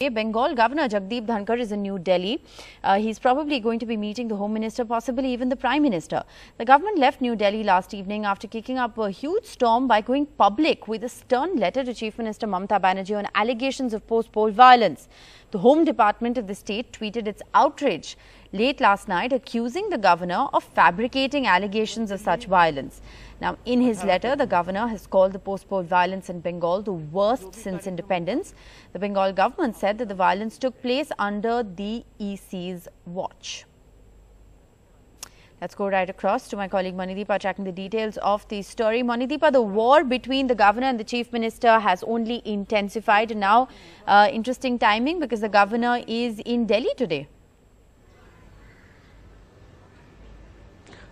Bengal Governor Jagdeep Dhankhar is in New Delhi. Uh, he's probably going to be meeting the Home Minister, possibly even the Prime Minister. The government left New Delhi last evening after kicking up a huge storm by going public with a stern letter to Chief Minister Mamata Banerjee on allegations of post-poll violence. The Home Department of the state tweeted its outrage late last night, accusing the governor of fabricating allegations of such violence. Now, in his letter, the governor has called the post-poll violence in Bengal the worst since independence. The Bengal government said that the violence took place under the EC's watch. Let's go right across to my colleague Manideepa tracking the details of the story. Manideepa, the war between the governor and the chief minister has only intensified. Now, uh, interesting timing because the governor is in Delhi today.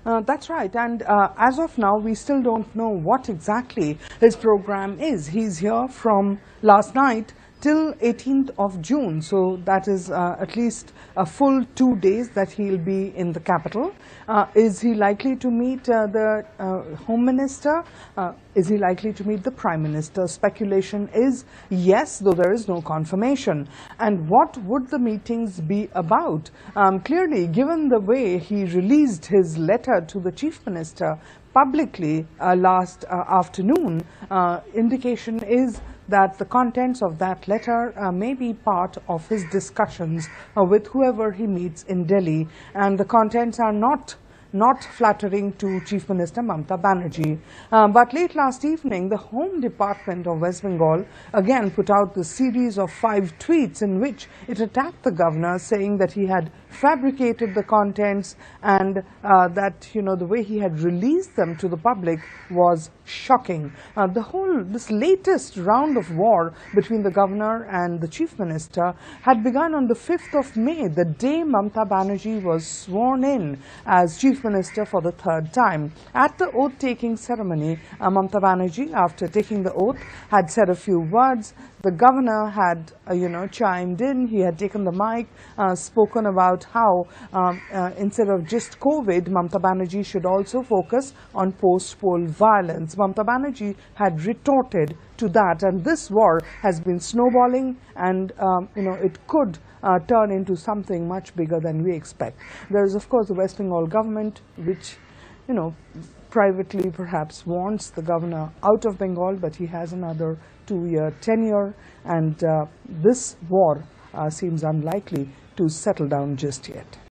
Uh, that's right. And uh, as of now, we still don't know what exactly his program is. He's here from last night till 18th of June. So that is uh, at least a full two days that he'll be in the capital. Uh, is he likely to meet uh, the uh, Home Minister? Uh, is he likely to meet the Prime Minister? Speculation is yes, though there is no confirmation. And what would the meetings be about? Um, clearly, given the way he released his letter to the Chief Minister publicly uh, last afternoon, indication is that the contents of that letter uh, may be part of his discussions uh, with whoever he meets in Delhi and the contents are not not flattering to Chief Minister Mamata Banerjee. Uh, but late last evening, the Home Department of West Bengal again put out the series of five tweets in which it attacked the governor, saying that he had fabricated the contents and uh, that, you know, the way he had released them to the public was shocking. Uh, the whole, this latest round of war between the governor and the chief minister had begun on the 5th of May, the day Mamata Banerjee was sworn in as chief Minister for the third time. At the oath-taking ceremony, uh, Mamata Banerjee, after taking the oath, had said a few words. The governor had, uh, you know, chimed in. He had taken the mic, uh, spoken about how um, uh, instead of just COVID, Mamata Banerjee should also focus on post-poll violence. Mamata Banerjee had retorted to that, and this war has been snowballing, and um, you know, it could uh, turn into something much bigger than we expect. There is, of course, the West Bengal government, which, you know, privately perhaps wants the governor out of Bengal, but he has another two-year tenure, and uh, this war uh, seems unlikely to settle down just yet.